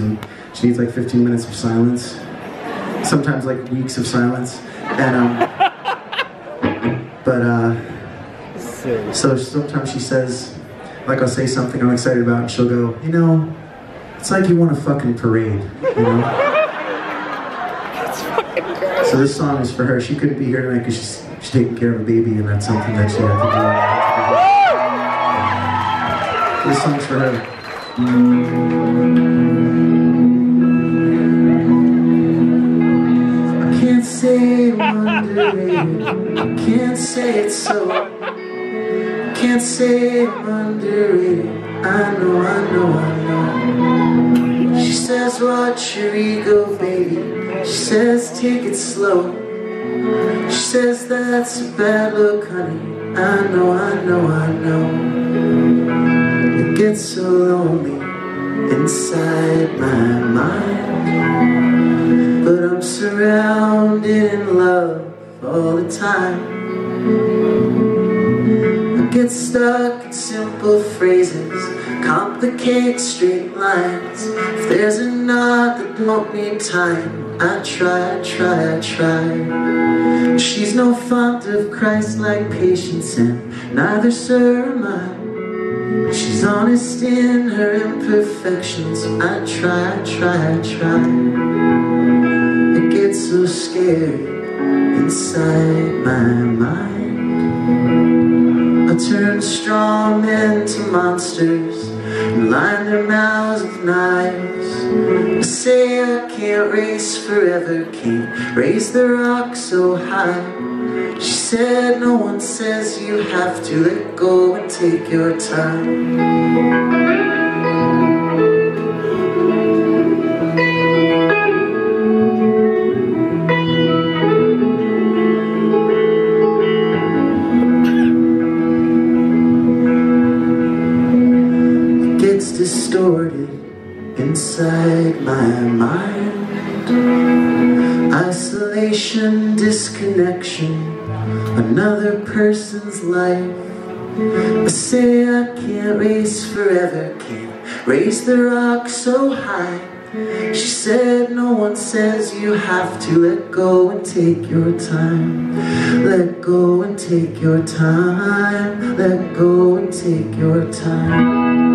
and she needs like 15 minutes of silence. Sometimes like weeks of silence. And um, but uh, so sometimes she says, like I'll say something I'm excited about, and she'll go, you know, it's like you want a fucking parade, you know. So this song is for her. She couldn't be here tonight because she's, she's taking care of a baby, and that's something that she had to do. This song's for her. Say underrated. I can't say it's so. Can't say I'm underrated. I know, I know, I know. She says, watch your ego, baby. She says, take it slow. She says, that's a bad look, honey. I know, I know, I know. It gets so lonely inside my mind. But I'm surrounded in love all the time. I get stuck in simple phrases, complicate straight lines. If there's a knot that don't need time, I try, try, try. She's no font of Christ-like patience, and neither sir am I. She's honest in her imperfections. I try, I try, I try. It gets so scary inside my mind. I turn strong men to monsters line their mouths with knives. Say I can't race forever, can't raise the rock so high. She said no one says you have to let go and take your time. Distorted inside my mind. Isolation, disconnection, another person's life. I say I can't race forever, can't raise the rock so high. She said no one says you have to let go and take your time. Let go and take your time. Let go and take your time.